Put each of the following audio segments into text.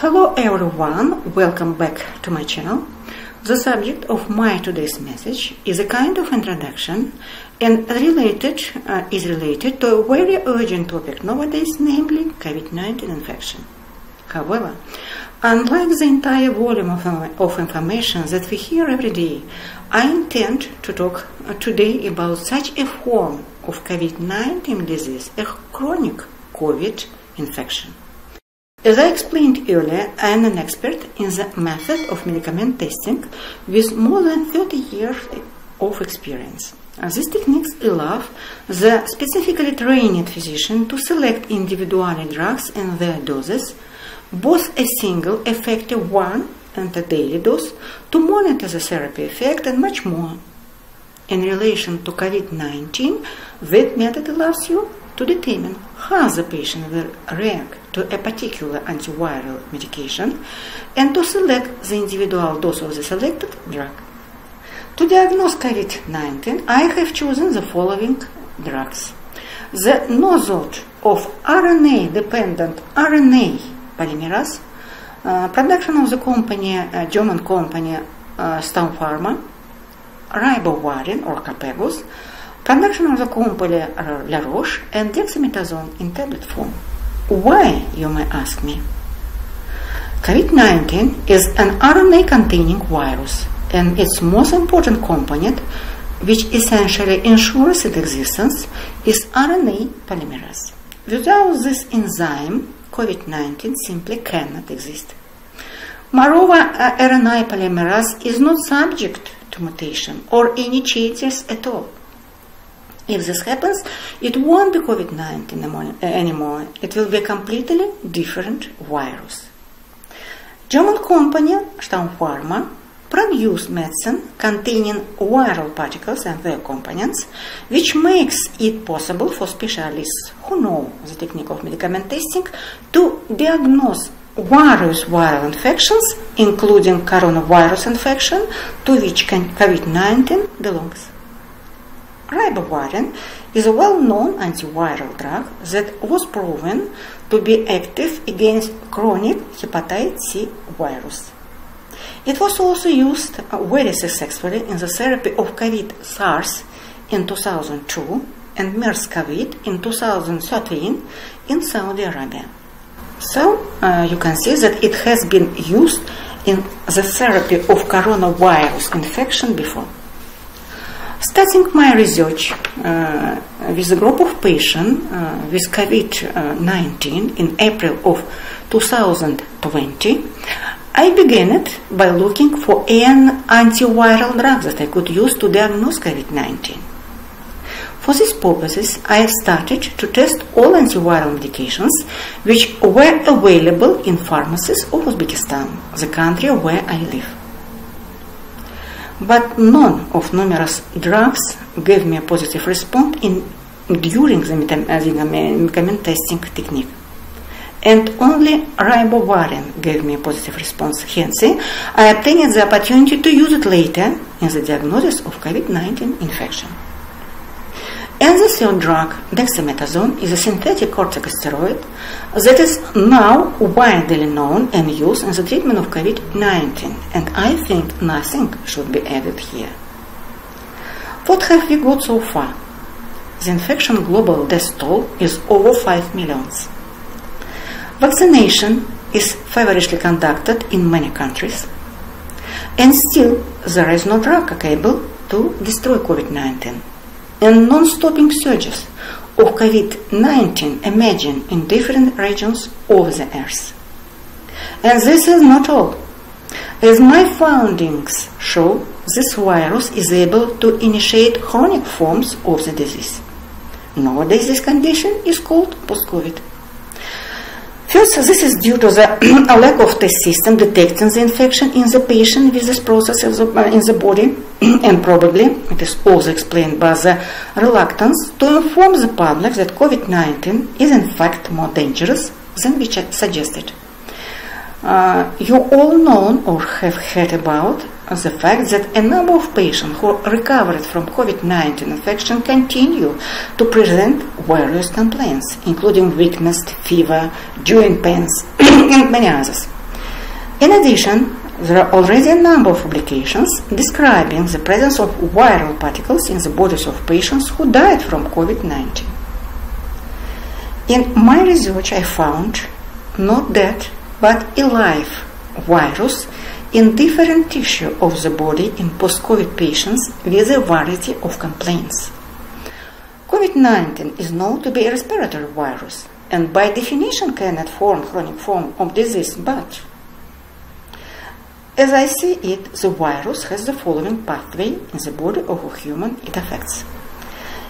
Hello everyone, welcome back to my channel. The subject of my today's message is a kind of introduction and related uh, is related to a very urgent topic nowadays, namely COVID-19 infection. However, unlike the entire volume of, of information that we hear every day, I intend to talk uh, today about such a form of COVID-19 disease, a chronic COVID infection. As I explained earlier, I am an expert in the method of medicament testing with more than 30 years of experience. These techniques allow the specifically trained physician to select individually drugs and their doses, both a single effective one and a daily dose, to monitor the therapy effect and much more. In relation to COVID-19, that method allows you to determine how the patient will react to a particular antiviral medication and to select the individual dose of the selected drug. To diagnose COVID-19, I have chosen the following drugs. The nosode of RNA-dependent RNA polymerase, uh, production of the company, uh, German company uh, Pharma, ribavirin or Copegus, Production of the company La Roche and dexamethasone in tablet form. Why, you may ask me? COVID-19 is an RNA-containing virus, and its most important component, which essentially ensures its existence, is RNA polymerase. Without this enzyme, COVID-19 simply cannot exist. Moreover, RNA polymerase is not subject mutation or any changes at all. If this happens, it won't be COVID-19 uh, anymore. It will be a completely different virus. German company Stam Pharma produce medicine containing viral particles and their components, which makes it possible for specialists who know the technique of medicament testing to diagnose various viral infections, including coronavirus infection, to which COVID-19 belongs. Ribavirin is a well-known antiviral drug that was proven to be active against chronic hepatitis C virus. It was also used very successfully in the therapy of COVID SARS in 2002 and MERS COVID in 2013 in Saudi Arabia. So uh, you can see that it has been used in the therapy of coronavirus infection before. Starting my research uh, with a group of patients uh, with COVID-19 in April of 2020, I began it by looking for an antiviral drug that I could use to diagnose COVID-19. For these purposes, I started to test all antiviral medications which were available in pharmacies of Uzbekistan, the country where I live but none of numerous drugs gave me a positive response in, during the uh, medicament testing technique. And only ribavirin gave me a positive response. Hence, I obtained the opportunity to use it later in the diagnosis of COVID-19 infection. And the third drug, dexamethasone, is a synthetic corticosteroid that is now widely known and used in the treatment of COVID-19, and I think nothing should be added here. What have we got so far? The infection global death toll is over 5 millions. Vaccination is feverishly conducted in many countries, and still there is no drug capable to destroy COVID-19 and non-stopping surges of COVID-19 emerging in different regions of the earth. And this is not all. As my findings show, this virus is able to initiate chronic forms of the disease. Nowadays, this condition is called post-COVID. First, this is due to the lack of test system detecting the infection in the patient with this process uh, in the body, and probably it is also explained by the reluctance to inform the public that COVID-19 is in fact more dangerous than we suggested. Uh, you all know or have heard about the fact that a number of patients who recovered from COVID-19 infection continue to present various complaints, including weakness, fever, joint pains, and many others. In addition, there are already a number of publications describing the presence of viral particles in the bodies of patients who died from COVID 19. In my research, I found not dead but alive live virus in different tissue of the body in post-COVID patients with a variety of complaints. COVID-19 is known to be a respiratory virus and by definition cannot form chronic form of disease but as I see it, the virus has the following pathway in the body of a human it affects.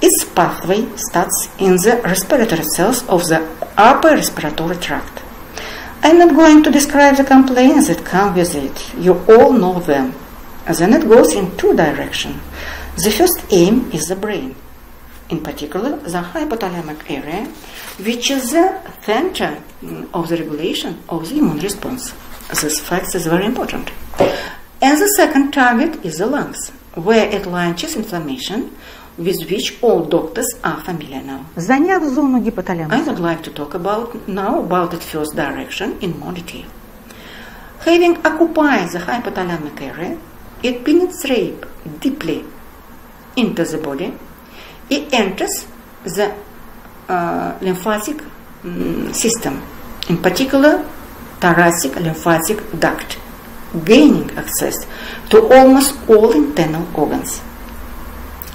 Its pathway starts in the respiratory cells of the upper respiratory tract. I'm not going to describe the complaints that come with it. You all know them. Then it goes in two directions. The first aim is the brain, in particular the hypothalamic area, which is the center of the regulation of the immune response. This fact is very important. And the second target is the lungs, where it launches inflammation with which all doctors are familiar now. Заняв зону I гипоталамуса, would like to talk about now about the first direction in more detail. Having occupied the hypothalamic area, it penetrates deeply into the body. It enters the uh, lymphatic mm, system, in particular thoracic lymphatic duct, gaining access to almost all internal organs.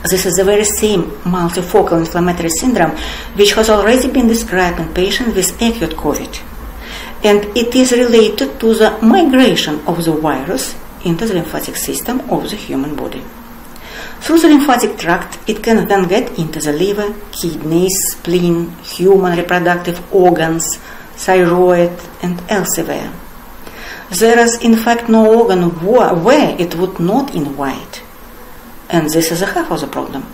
This is the very same multifocal inflammatory syndrome which has already been described in patients with acute COVID. And it is related to the migration of the virus into the lymphatic system of the human body. Through the lymphatic tract, it can then get into the liver, kidneys, spleen, human reproductive organs, thyroid, and elsewhere. There is, in fact, no organ where it would not invite. And this is a half of the problem.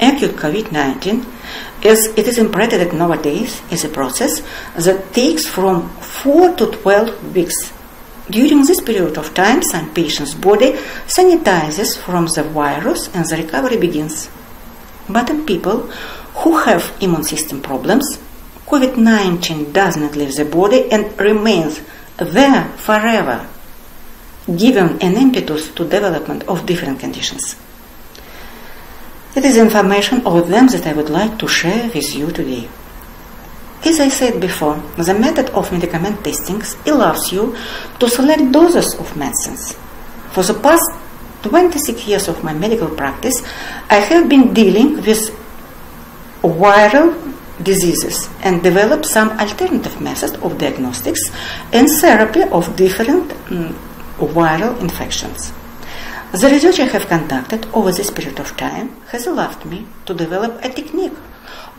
Acute COVID-19, as it is interpreted nowadays, is a process that takes from 4 to 12 weeks. During this period of time, some patient's body sanitizes from the virus and the recovery begins. But in people who have immune system problems, COVID-19 does not leave the body and remains there forever, giving an impetus to development of different conditions. It is information of them that I would like to share with you today. As I said before, the method of medicament testing allows you to select doses of medicines. For the past 26 years of my medical practice, I have been dealing with viral diseases and develop some alternative methods of diagnostics and therapy of different mm, viral infections. The research I have conducted over this period of time has allowed me to develop a technique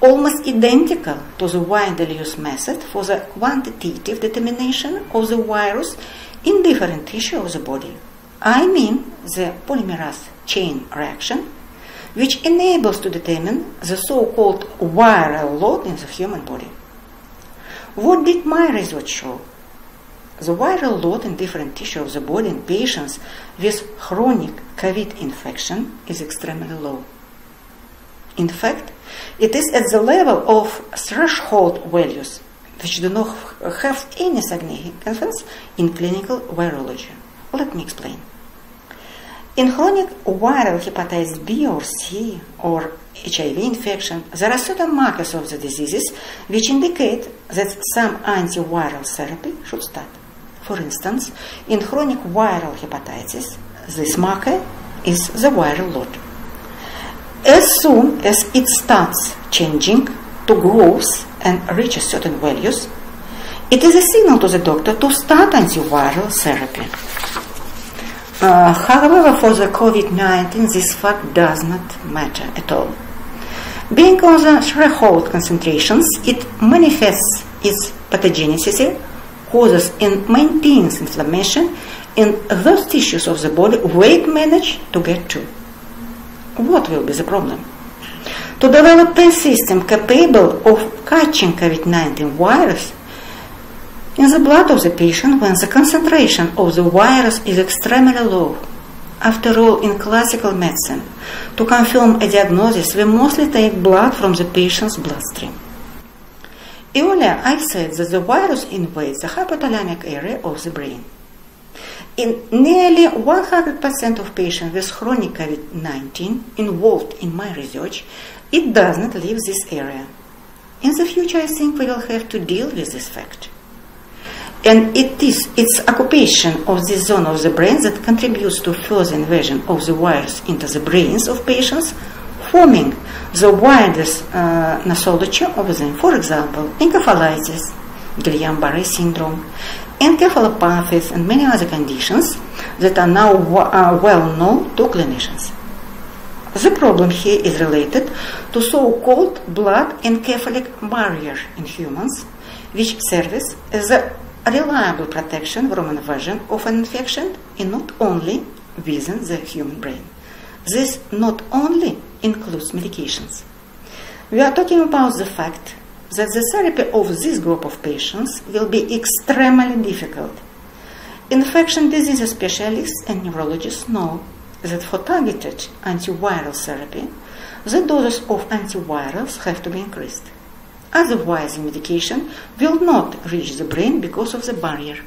almost identical to the widely used method for the quantitative determination of the virus in different tissue of the body. I mean the polymerase chain reaction, which enables to determine the so-called viral load in the human body. What did my research show? The viral load in different tissue of the body in patients with chronic COVID infection is extremely low. In fact, it is at the level of threshold values, which do not have any significance in clinical virology. Let me explain. In chronic viral hepatitis B or C or HIV infection, there are certain markers of the diseases which indicate that some antiviral therapy should start. For instance, in chronic viral hepatitis, this marker is the viral load. As soon as it starts changing to growth and reaches certain values, it is a signal to the doctor to start antiviral therapy. Uh, however, for the COVID-19, this fact does not matter at all. Being on the threshold concentrations, it manifests its pathogenicity, causes and maintains inflammation in those tissues of the body where it managed to get to. What will be the problem? To develop a system capable of catching COVID-19 virus in the blood of the patient when the concentration of the virus is extremely low. After all, in classical medicine, to confirm a diagnosis, we mostly take blood from the patient's bloodstream. Earlier, I said that the virus invades the hypothalamic area of the brain. In nearly 100% of patients with chronic COVID-19 involved in my research, it does not leave this area. In the future, I think we will have to deal with this fact. And it is its occupation of this zone of the brain that contributes to further invasion of the virus into the brains of patients, forming the widest uh, of them. For example, encephalitis, Guillain-Barré syndrome, encephalopathies, and many other conditions that are now uh, well known to clinicians. The problem here is related to so-called blood encephalic barrier in humans, which serves as a reliable protection from invasion of an infection and not only within the human brain. This not only includes medications. We are talking about the fact that the therapy of this group of patients will be extremely difficult. Infection disease specialists and neurologists know that for targeted antiviral therapy, the doses of antivirals have to be increased. Otherwise, the medication will not reach the brain because of the barrier.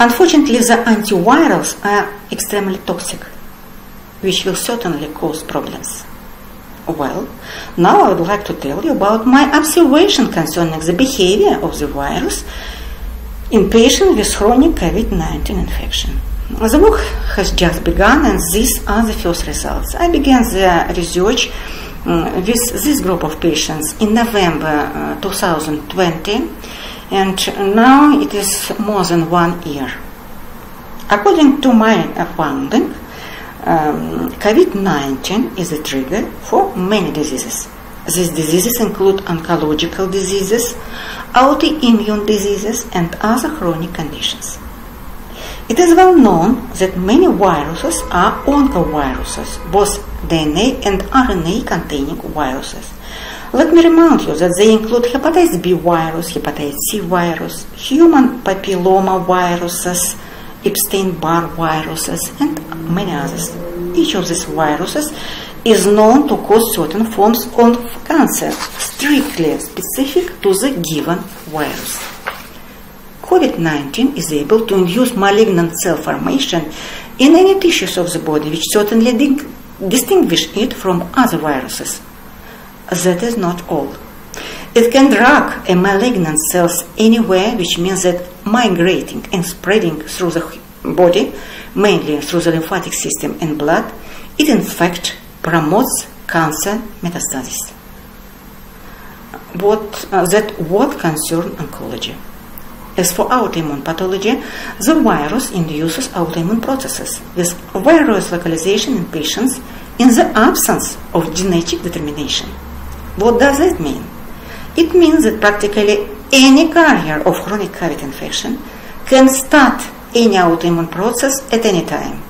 Unfortunately, the antivirals are extremely toxic, which will certainly cause problems. Well, now I would like to tell you about my observation concerning the behavior of the virus in patients with chronic COVID-19 infection. The work has just begun and these are the first results. I began the research with this group of patients in November uh, 2020 and now it is more than one year. According to my finding, um, COVID-19 is a trigger for many diseases. These diseases include oncological diseases, autoimmune diseases, and other chronic conditions. It is well known that many viruses are oncoviruses, both DNA and RNA containing viruses. Let me remind you that they include hepatitis B virus, hepatitis C virus, human papilloma viruses, Epstein-Barr viruses, and many others. Each of these viruses is known to cause certain forms of cancer, strictly specific to the given virus. COVID-19 is able to induce malignant cell formation in any tissues of the body, which certainly distinguish it from other viruses. That is not all. It can drag a malignant cells anywhere, which means that migrating and spreading through the body, mainly through the lymphatic system and blood, it in fact promotes cancer metastasis. What, uh, that what concern oncology. As for autoimmune pathology, the virus induces autoimmune processes with virus localization in patients in the absence of genetic determination. What does that mean? It means that practically any carrier of chronic COVID infection can start any autoimmune process at any time.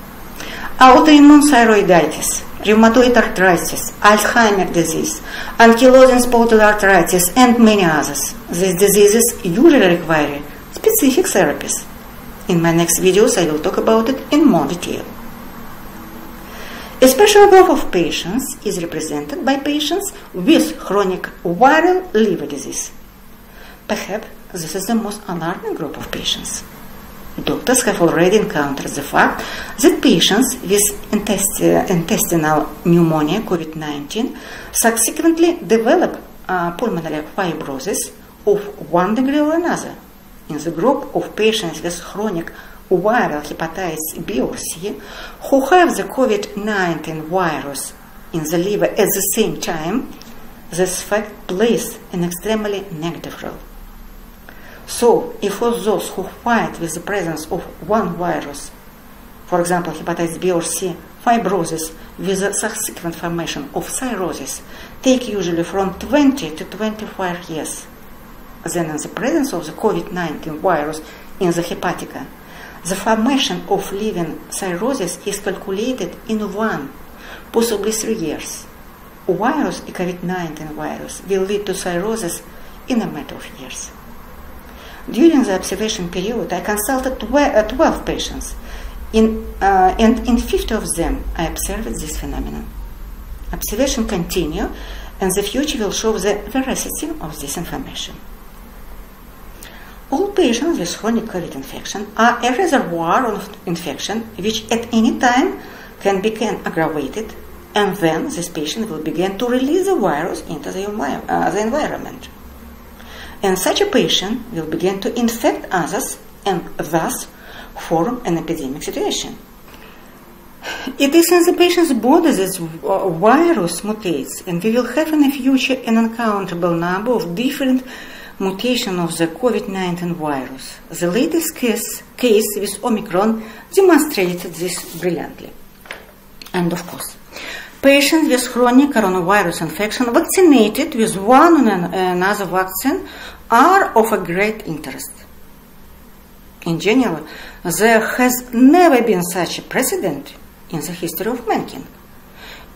Autoimmune thyroiditis, rheumatoid arthritis, Alzheimer's disease, ankylosing spondyloarthritis, and many others. These diseases usually require specific therapies. In my next videos, I will talk about it in more detail. A special group of patients is represented by patients with chronic viral liver disease. Perhaps this is the most alarming group of patients. Doctors have already encountered the fact that patients with intesti- intestinal pneumonia, COVID-19, subsequently develop uh, pulmonary fibrosis of one degree or another. In the group of patients with chronic viral hepatitis B or C who have the COVID-19 virus in the liver at the same time, this fact plays an extremely negative role. So, if for those who fight with the presence of one virus, for example, hepatitis B or C, fibrosis with the subsequent formation of cirrhosis take usually from 20 to 25 years, then in the presence of the COVID-19 virus in the hepatica, the formation of living cirrhosis is calculated in one, possibly three years. A virus, a COVID-19 virus, will lead to cirrhosis in a matter of years. During the observation period, I consulted 12 uh, patients, in, uh, and in 50 of them I observed this phenomenon. Observation continue, and the future will show the veracity of this information. All patients with chronic COVID infection are a reservoir of infection which at any time can become aggravated and then this patient will begin to release the virus into the, uh, the environment. And such a patient will begin to infect others and thus form an epidemic situation. It is in the patient's body that uh, virus mutates, and we will have in the future an uncountable number of different mutations of the COVID-19 virus. The latest case, case with Omicron demonstrated this brilliantly. And of course, patients with chronic coronavirus infection vaccinated with one or another vaccine are of a great interest. In general, there has never been such a precedent in the history of mankind.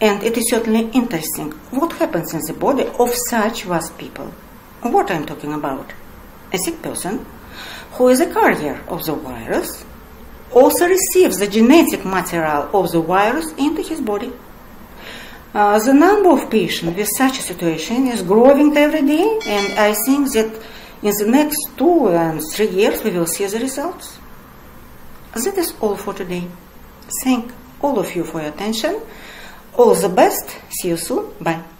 And it is certainly interesting what happens in the body of such vast people. What I'm talking about? A sick person who is a carrier of the virus also receives the genetic material of the virus into his body. Uh, the number of patients with such a situation is growing every day, and I think that in the next two and three years we will see the results. That is all for today. Thank all of you for your attention. All the best. See you soon. Bye.